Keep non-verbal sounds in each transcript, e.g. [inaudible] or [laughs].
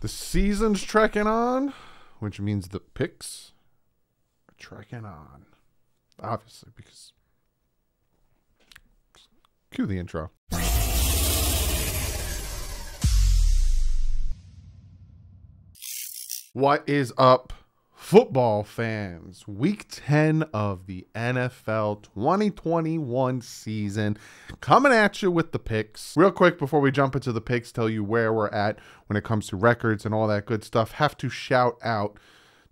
The season's trekking on, which means the picks are trekking on. Obviously, because. Cue the intro. What is up, football fans? Week 10 of the NFL 2021 season coming at you with the picks. Real quick before we jump into the picks, tell you where we're at when it comes to records and all that good stuff. Have to shout out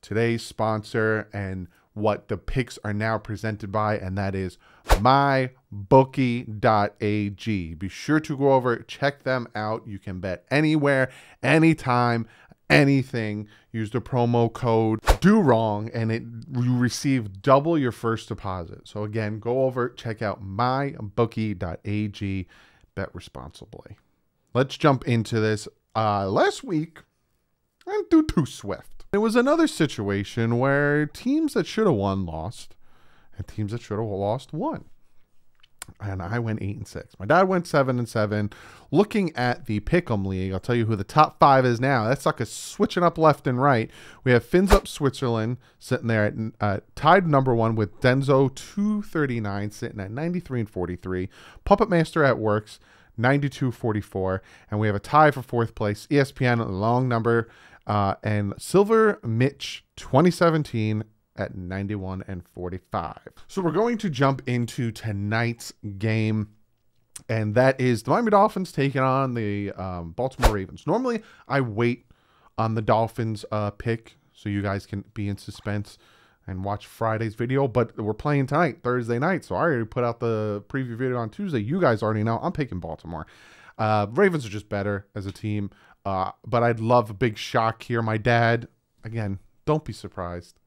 today's sponsor and what the picks are now presented by, and that is mybookie.ag. Be sure to go over, check them out. You can bet anywhere, anytime, anything. Use the promo code do wrong and it you receive double your first deposit. So again, go over, check out mybookie.ag, bet responsibly. Let's jump into this. Uh last week, I didn't do too swift. It was another situation where teams that should have won lost, and teams that should have lost won. And I went eight and six. My dad went seven and seven. Looking at the Pick'em League, I'll tell you who the top five is now. That sucker's switching up left and right. We have Fins Up Switzerland sitting there at uh, tied number one with Denzo two thirty nine sitting at ninety three and forty three. Puppet Master at Works 92-44 and we have a tie for fourth place espn long number uh, and silver mitch 2017 at 91 and 45 so we're going to jump into tonight's game and that is the miami dolphins taking on the um, baltimore ravens normally i wait on the dolphins uh, pick so you guys can be in suspense and watch Friday's video. But we're playing tonight, Thursday night. So I already put out the preview video on Tuesday. You guys already know I'm picking Baltimore. Uh, Ravens are just better as a team. Uh, but I'd love a big shock here. My dad, again, don't be surprised.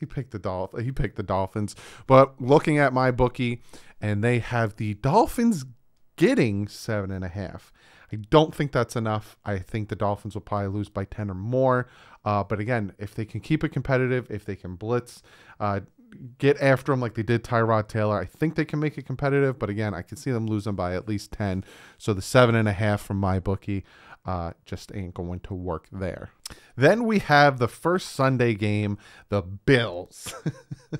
He picked the Dolph- He picked the Dolphins. But looking at my bookie, and they have the Dolphins getting seven and a half. I don't think that's enough. I think the Dolphins will probably lose by 10 or more. Uh, but again, if they can keep it competitive, if they can blitz, uh, get after them like they did Tyrod Taylor, I think they can make it competitive. But again, I can see them losing by at least 10. So the seven and a half from my bookie uh, just ain't going to work there. Then we have the first Sunday game, the Bills. [laughs]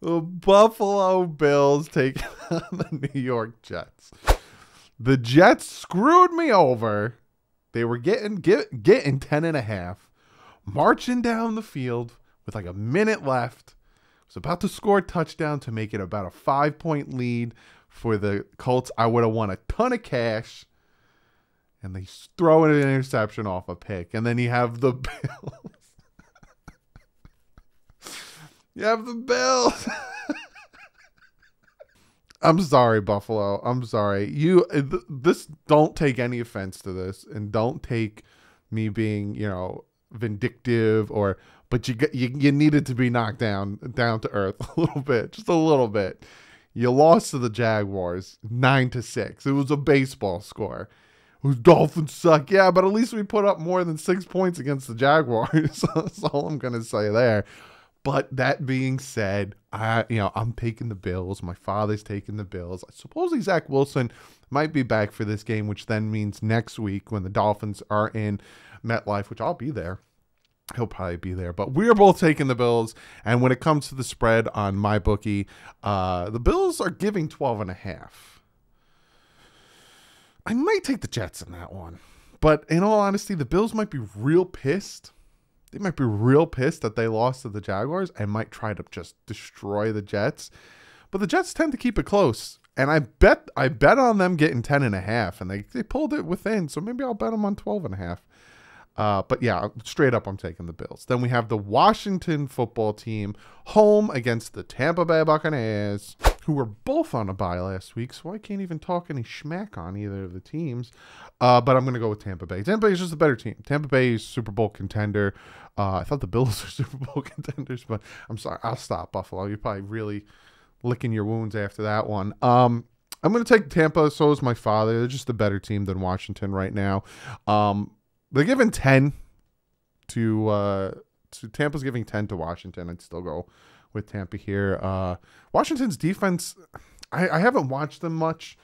the Buffalo Bills take on the New York Jets. The Jets screwed me over. They were getting get, getting 10 and a half, marching down the field with like a minute left. Was about to score a touchdown to make it about a 5-point lead for the Colts. I would have won a ton of cash. And they throw an interception off a pick. And then you have the [laughs] Bills. You have the Bills. [laughs] I'm sorry, Buffalo. I'm sorry. You uh, th- this don't take any offense to this, and don't take me being you know vindictive or. But you you you needed to be knocked down down to earth [laughs] a little bit, just a little bit. You lost to the Jaguars nine to six. It was a baseball score. Whose Dolphins suck? Yeah, but at least we put up more than six points against the Jaguars. [laughs] That's all I'm gonna say there. But that being said, I you know I'm taking the Bills. My father's taking the Bills. I suppose Zach Wilson might be back for this game, which then means next week when the Dolphins are in MetLife, which I'll be there. He'll probably be there, but we're both taking the Bills. And when it comes to the spread on my bookie, uh, the Bills are giving 12 and a half. I might take the Jets in that one, but in all honesty, the Bills might be real pissed they might be real pissed that they lost to the Jaguars and might try to just destroy the Jets. But the Jets tend to keep it close. And I bet I bet on them getting 10 and a half and they, they pulled it within. So maybe I'll bet them on 12 and a half. Uh, but yeah, straight up, I'm taking the Bills. Then we have the Washington football team home against the Tampa Bay Buccaneers, who were both on a bye last week, so I can't even talk any schmack on either of the teams. Uh, but I'm going to go with Tampa Bay. Tampa Bay is just a better team. Tampa Bay is Super Bowl contender. Uh, I thought the Bills [laughs] were Super Bowl contenders, but I'm sorry. I'll stop, Buffalo. You're probably really licking your wounds after that one. Um, I'm going to take Tampa. So is my father. They're just a better team than Washington right now. Um, they're giving 10 to uh to Tampa's giving 10 to Washington. I'd still go with Tampa here. Uh Washington's defense I, I haven't watched them much.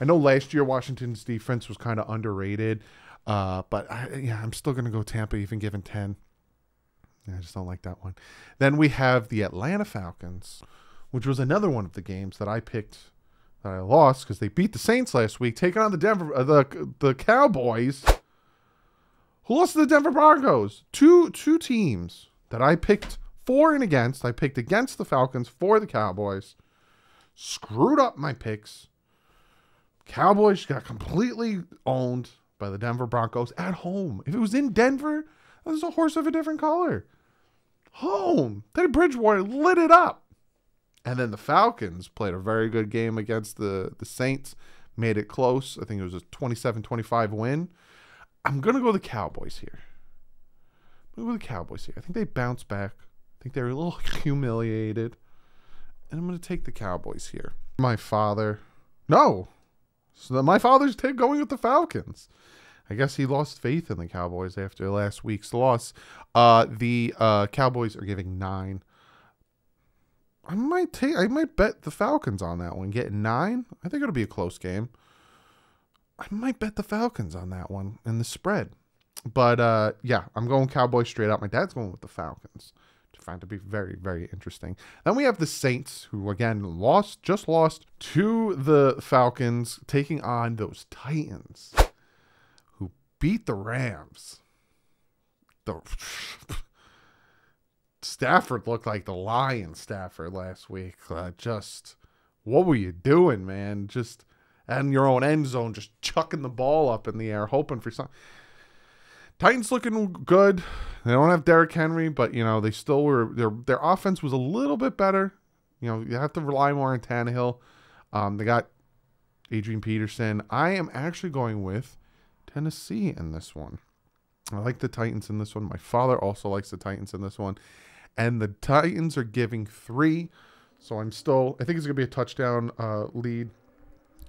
I know last year Washington's defense was kind of underrated, uh, but I, yeah, I'm still going to go Tampa, even given 10. I just don't like that one. Then we have the Atlanta Falcons, which was another one of the games that I picked that I lost because they beat the Saints last week, taking on the Denver uh, the the Cowboys, who lost to the Denver Broncos. Two two teams that I picked for and against. I picked against the Falcons for the Cowboys. Screwed up my picks. Cowboys got completely owned by the Denver Broncos at home. If it was in Denver, that was a horse of a different color. Home. Teddy Bridgewater lit it up. And then the Falcons played a very good game against the, the Saints, made it close. I think it was a 27 25 win. I'm going to go the Cowboys here. I'm going to go the Cowboys here. I think they bounce back. I think they're a little [laughs] humiliated. And I'm going to take the Cowboys here. My father. No. So my father's t- going with the Falcons. I guess he lost faith in the Cowboys after last week's loss. Uh, the uh, Cowboys are giving nine. I might take. I might bet the Falcons on that one. Get nine. I think it'll be a close game. I might bet the Falcons on that one and the spread. But uh, yeah, I'm going Cowboys straight up. My dad's going with the Falcons. I find to be very, very interesting. Then we have the Saints, who again lost, just lost to the Falcons, taking on those Titans, who beat the Rams. The [laughs] Stafford looked like the lion Stafford last week. Uh, just what were you doing, man? Just in your own end zone, just chucking the ball up in the air, hoping for something. Titans looking good. They don't have Derrick Henry, but you know they still were. Their their offense was a little bit better. You know you have to rely more on Tannehill. Um, they got Adrian Peterson. I am actually going with Tennessee in this one. I like the Titans in this one. My father also likes the Titans in this one, and the Titans are giving three. So I'm still. I think it's gonna be a touchdown uh, lead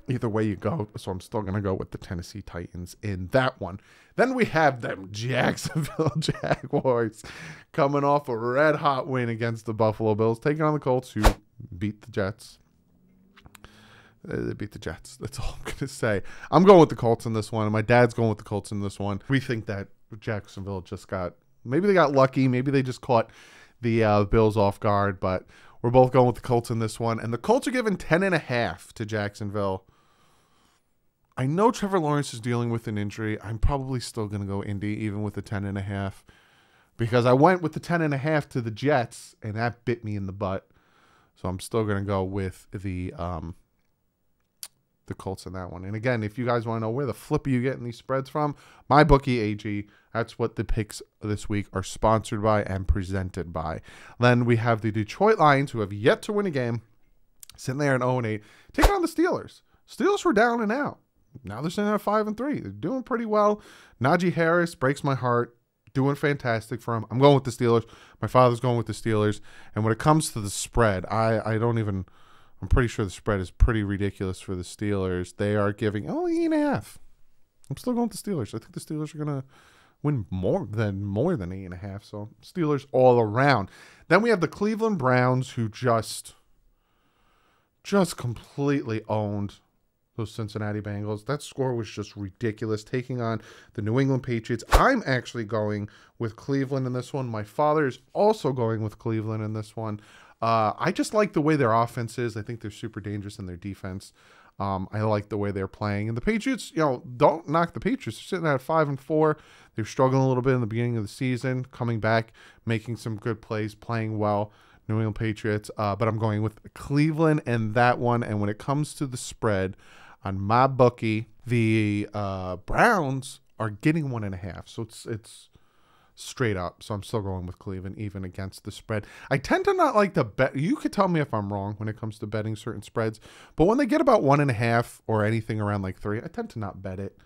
either way you go. So I'm still going to go with the Tennessee Titans in that one. Then we have them [laughs] Jacksonville [laughs] Jaguars coming off a red hot win against the Buffalo Bills, taking on the Colts, who beat the Jets. Uh, they beat the Jets. [laughs] That's all I'm going to say. I'm going with the Colts in this one. And my dad's going with the Colts in this one. We think that Jacksonville just got, maybe they got lucky. Maybe they just caught the uh, Bills off guard. But we're both going with the Colts in this one. And the Colts are giving 10.5 to Jacksonville. I know Trevor Lawrence is dealing with an injury. I'm probably still going to go Indy, even with the 10 and a half, because I went with the 10 and a half to the Jets, and that bit me in the butt. So I'm still going to go with the um, the Colts in that one. And again, if you guys want to know where the flip are you getting these spreads from, my bookie AG. That's what the picks this week are sponsored by and presented by. Then we have the Detroit Lions, who have yet to win a game, sitting there in 0 8, taking on the Steelers. Steelers were down and out now they're sitting at five and three. They're doing pretty well. Najee Harris breaks my heart. Doing fantastic for him. I'm going with the Steelers. My father's going with the Steelers. And when it comes to the spread, I, I don't even I'm pretty sure the spread is pretty ridiculous for the Steelers. They are giving only eight and a half. I'm still going with the Steelers. I think the Steelers are gonna win more than more than eight and a half. So Steelers all around. Then we have the Cleveland Browns who just just completely owned those Cincinnati Bengals. That score was just ridiculous, taking on the New England Patriots. I'm actually going with Cleveland in this one. My father is also going with Cleveland in this one. Uh, I just like the way their offense is. I think they're super dangerous in their defense. Um, I like the way they're playing. And the Patriots, you know, don't knock the Patriots. They're sitting at five and four. They're struggling a little bit in the beginning of the season, coming back, making some good plays, playing well. New England Patriots, uh, but I'm going with Cleveland and that one. And when it comes to the spread, on my bookie, the uh, Browns are getting one and a half. So it's it's straight up. So I'm still going with Cleveland, even against the spread. I tend to not like to bet. You could tell me if I'm wrong when it comes to betting certain spreads, but when they get about one and a half or anything around like three, I tend to not bet it.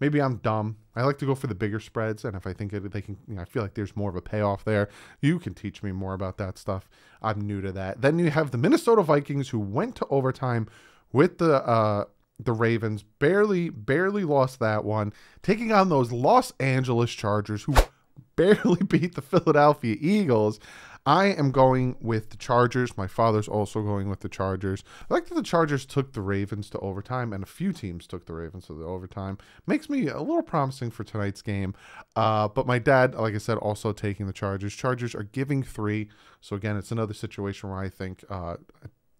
Maybe I'm dumb. I like to go for the bigger spreads, and if I think it, they can, you know, I feel like there's more of a payoff there. You can teach me more about that stuff. I'm new to that. Then you have the Minnesota Vikings who went to overtime with the uh, the Ravens barely barely lost that one, taking on those Los Angeles Chargers who [laughs] barely [laughs] beat the Philadelphia Eagles. I am going with the Chargers. My father's also going with the Chargers. I like that the Chargers took the Ravens to overtime, and a few teams took the Ravens to the overtime. Makes me a little promising for tonight's game. Uh, but my dad, like I said, also taking the Chargers. Chargers are giving three. So again, it's another situation where I think uh,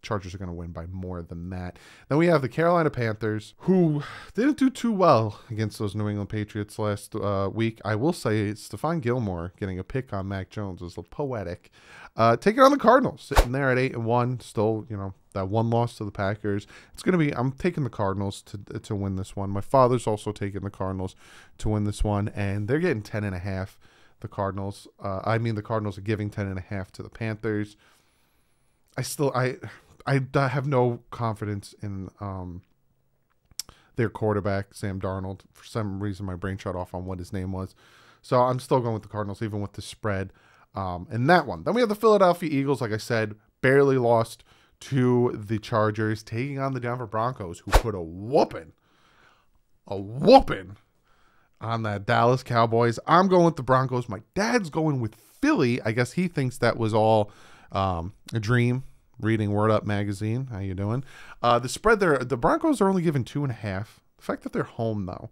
Chargers are going to win by more than that. Then we have the Carolina Panthers, who didn't do too well against those New England Patriots last uh, week. I will say Stephon Gilmore getting a pick on Mac Jones is poetic. Uh, taking on the Cardinals, sitting there at eight and one, still you know that one loss to the Packers. It's going to be. I'm taking the Cardinals to to win this one. My father's also taking the Cardinals to win this one, and they're getting ten and a half. The Cardinals. Uh, I mean, the Cardinals are giving ten and a half to the Panthers. I still I I have no confidence in um, their quarterback, Sam Darnold. For some reason, my brain shut off on what his name was. So I'm still going with the Cardinals, even with the spread. Um, in that one. Then we have the Philadelphia Eagles, like I said, barely lost to the Chargers, taking on the Denver Broncos, who put a whooping, a whooping on that Dallas Cowboys. I'm going with the Broncos. My dad's going with Philly. I guess he thinks that was all um, a dream reading Word Up magazine. How you doing? Uh, the spread there, the Broncos are only given two and a half. The fact that they're home though,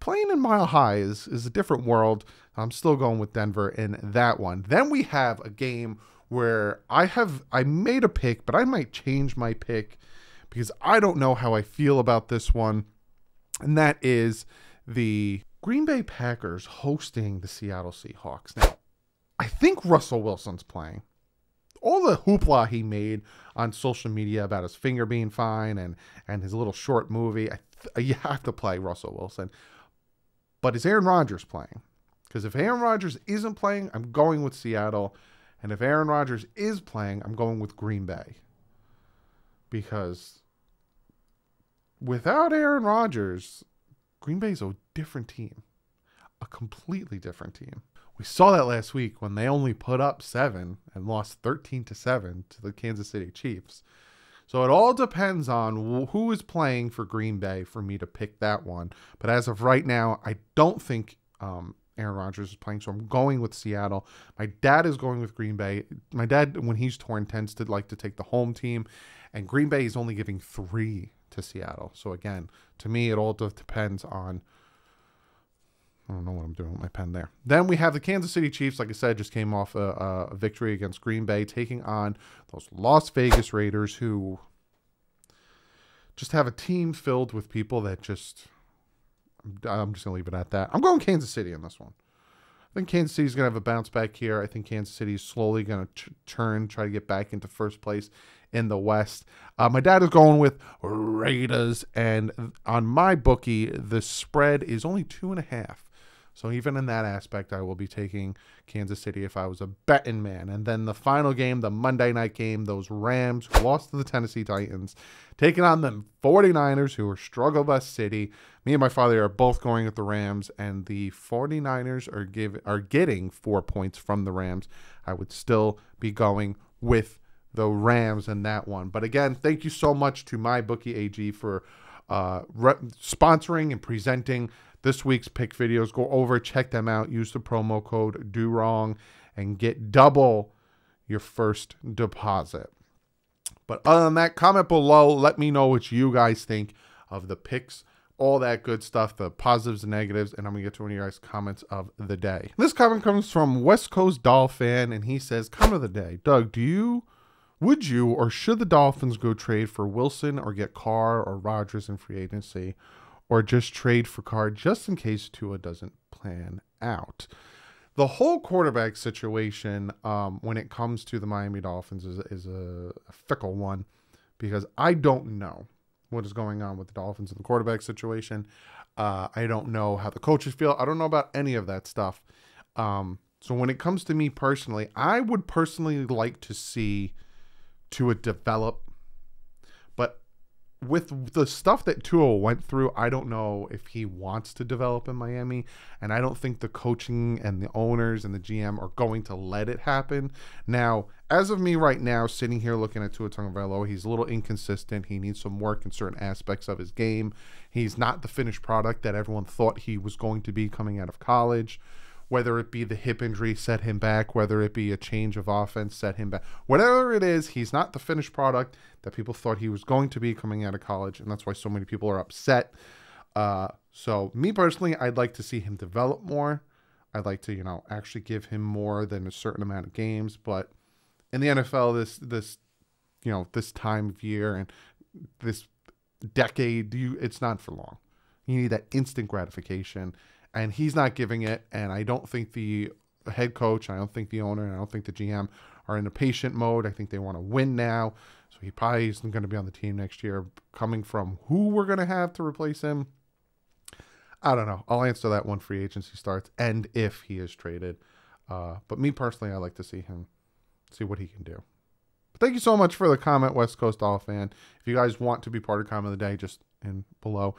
playing in Mile High is is a different world. I'm still going with Denver in that one. Then we have a game where I have I made a pick, but I might change my pick because I don't know how I feel about this one, and that is the Green Bay Packers hosting the Seattle Seahawks. Now, I think Russell Wilson's playing all the hoopla he made on social media about his finger being fine and and his little short movie. [laughs] You have to play Russell Wilson, but is Aaron Rodgers playing? Because if Aaron Rodgers isn't playing, I'm going with Seattle, and if Aaron Rodgers is playing, I'm going with Green Bay. Because without Aaron Rodgers, Green Bay's a different team, a completely different team. We saw that last week when they only put up seven and lost 13 to 7 to the Kansas City Chiefs. So it all depends on who is playing for Green Bay for me to pick that one. But as of right now, I don't think um, Aaron Rodgers is playing, so I'm going with Seattle. My dad is going with Green Bay. My dad, when he's torn, tends to like to take the home team, and Green Bay is only giving three to Seattle. So again, to me, it all depends on I don't know what I'm doing with my pen there. Then we have the Kansas City Chiefs, like I said, just came off a, a victory against Green Bay, taking on those Las Vegas Raiders who just have a team filled with people that just. I'm just to leave it at that. I'm going Kansas City in this one. I think Kansas City's going to have a bounce back here. I think Kansas City is slowly going to turn, try to get back into first place in the West. Uh, my dad is going with Raiders, and on my bookie, the spread is only two and a half. So even in that aspect, I will be taking Kansas City if I was a betting man. And then the final game, the Monday night game, those Rams lost to the Tennessee Titans, taking on the 49ers, who are struggle bus city. Me and my father are both going with the Rams, and the 49ers are give are getting four points from the Rams. I would still be going with the Rams in that one. But again, thank you so much to my bookie AG for uh, sponsoring and presenting this week's pick videos. Go over, check them out. Use the promo code Do Wrong and get double your first deposit. But other than that, comment below. Let me know what you guys think of the picks, all that good stuff, the positives and negatives, and I'm gonna get to one of your guys' comments of the day. This comment comes from West Coast Dolphin, and he says, "Comment of the day, Doug. Do you?" Would you or should the Dolphins go trade for Wilson or get Carr or Rodgers in free agency? Or just trade for Carr just in case Tua doesn't plan out. The whole quarterback situation um, when it comes to the Miami Dolphins is, is a, a fickle one because I don't know what is going on with the Dolphins and the quarterback situation. Uh, I don't know how the coaches feel. I don't know about any of that stuff. Um, so when it comes to me personally, I would personally like to see Tua develop with the stuff that Tua went through, I don't know if he wants to develop in Miami, and I don't think the coaching and the owners and the GM are going to let it happen. Now, as of me right now, sitting here looking at Tua Tagovailoa, he's a little inconsistent. He needs some work in certain aspects of his game. He's not the finished product that everyone thought he was going to be coming out of college whether it be the hip injury set him back, whether it be a change of offense set him back. Whatever it is, he's not the finished product that people thought he was going to be coming out of college, and that's why so many people are upset. Uh, so me personally, I'd like to see him develop more. I'd like to, you know, actually give him more than a certain amount of games. But in the NFL, this this, you know, this time of year and this decade, you it's not for long. You need that instant gratification and he's not giving it. And I don't think the head coach, I don't think the owner, and I don't think the GM are in a patient mode. I think they want to win now. So he probably isn't going to be on the team next year. Coming from who we're going to have to replace him, I don't know. I'll answer that when free agency starts and if he is traded. Uh, but me personally, I like to see him, see what he can do. But thank you so much for the comment, West Coast Dolphin. If you guys want to be part of comment of the day, just in below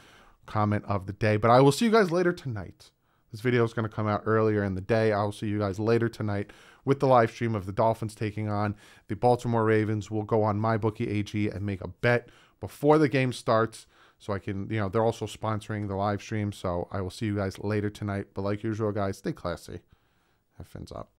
comment of the day. But I will see you guys later tonight. This video is going to come out earlier in the day. I will see you guys later tonight with the live stream of the Dolphins taking on the Baltimore Ravens. We'll go on MyBookie AG and make a bet before the game starts. So I can, you know, they're also sponsoring the live stream. So I will see you guys later tonight. But like usual, guys, stay classy. Have fins up.